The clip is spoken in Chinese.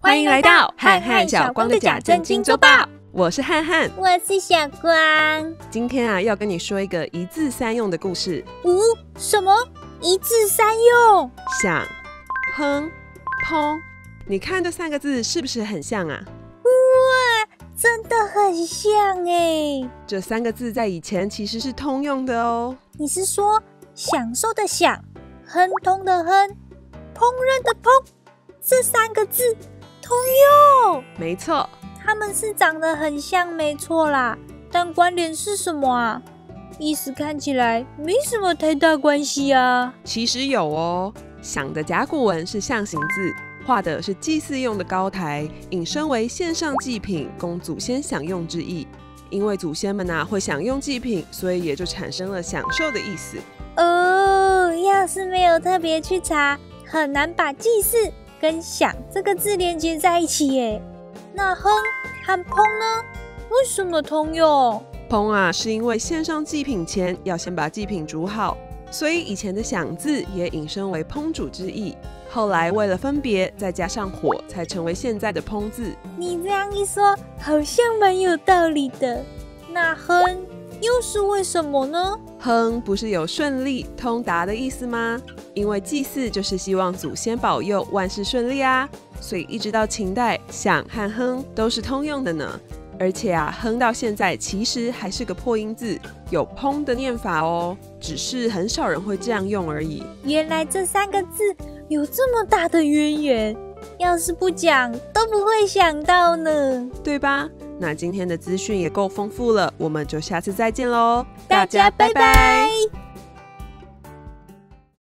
欢迎来到汉汉小光的假正经周报，我是汉汉，我是小光。今天啊，要跟你说一个一字三用的故事。呜，什么一字三用？想、哼、砰，你看这三个字是不是很像啊？哇，真的很像哎！这三个字在以前其实是通用的哦。你是说享受的享，亨通的亨，烹饪的烹，这三个字？通用，没错，他们是长得很像，没错啦。但关联是什么啊？意思看起来没什么太大关系啊。其实有哦。想的甲骨文是象形字，画的是祭祀用的高台，引申为献上祭品供祖先享用之意。因为祖先们呐会享用祭品，所以也就产生了享受的意思。哦，要是没有特别去查，很难把祭祀。跟“想”这个字连接在一起耶，那“哼”和“烹”呢？为什么通用？烹啊，是因为献上祭品前要先把祭品煮好，所以以前的“想”字也引申为烹煮之意。后来为了分别，再加上“火”，才成为现在的“烹”字。你这样一说，好像蛮有道理的。那“哼”又是为什么呢？哼，不是有顺利通达的意思吗？因为祭祀就是希望祖先保佑万事顺利啊，所以一直到秦代，响和哼都是通用的呢。而且啊，哼到现在其实还是个破音字，有砰的念法哦，只是很少人会这样用而已。原来这三个字有这么大的渊源，要是不讲都不会想到呢，对吧？那今天的资讯也够丰富了，我们就下次再见喽，大家拜拜。